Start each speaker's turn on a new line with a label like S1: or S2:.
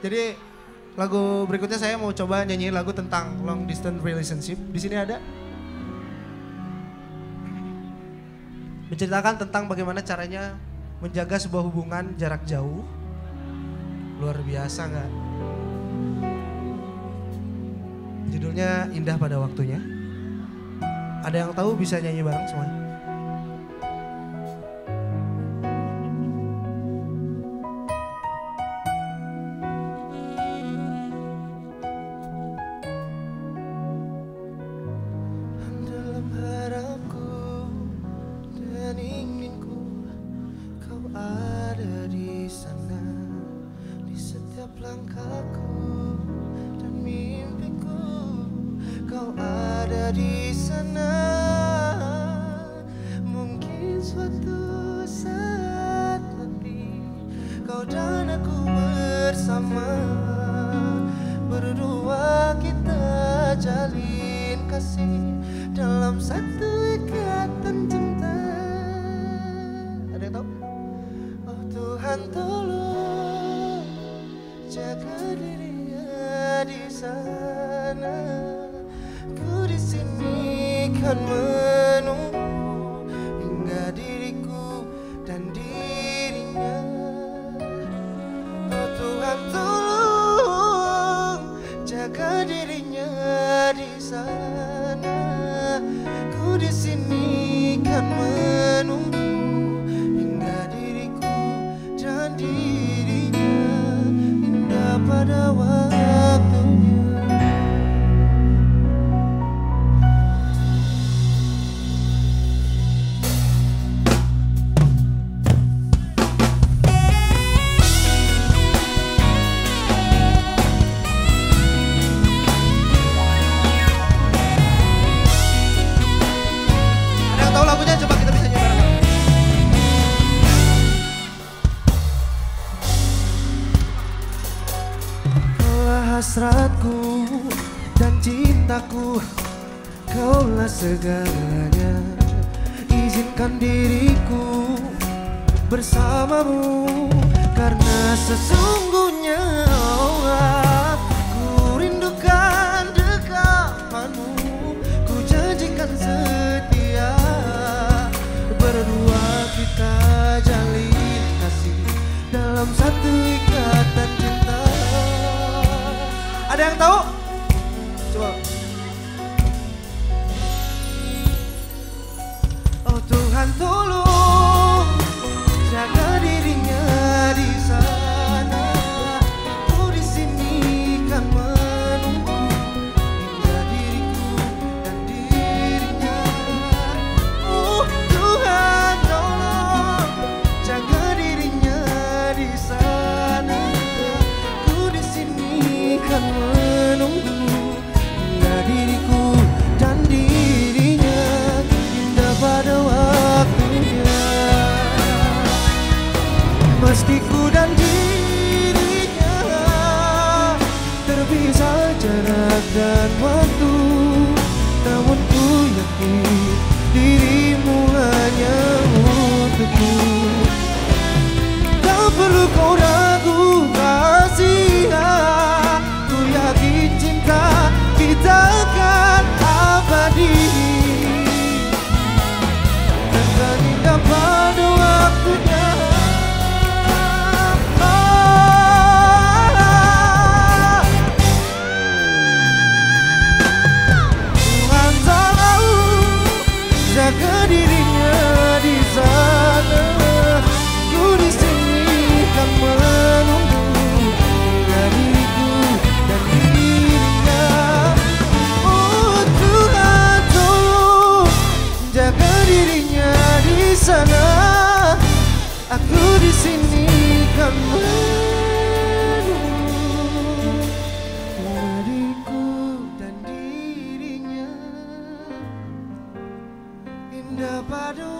S1: Jadi lagu berikutnya saya mau coba nyanyiin lagu tentang long distance relationship. Di sini ada menceritakan tentang bagaimana caranya menjaga sebuah hubungan jarak jauh. Luar biasa nggak? Judulnya Indah pada Waktunya. Ada yang tahu bisa nyanyi bareng semuanya? Di sana. Mungkin suatu saat nanti kau dan aku bersama. Berdua kita jalin kasih dalam satu ikatan cinta. Ada yang tahu? Oh Tuhan tolong jaga dirinya di sana sini kan menunggu hingga diriku dan dirinya Oh Tuhan tolong jaga dirinya di sana. Ku di sini kan menunggu hingga diriku dan dirinya indah pada waktunya. Hasratku dan cintaku Kaulah segalanya. Izinkan diriku bersamamu Karena sesungguhnya Allah Meski ku dan dirinya terpisah jarak dan waktu, namun ku yakin Aku di sini kan diriku dan dirinya indah padu.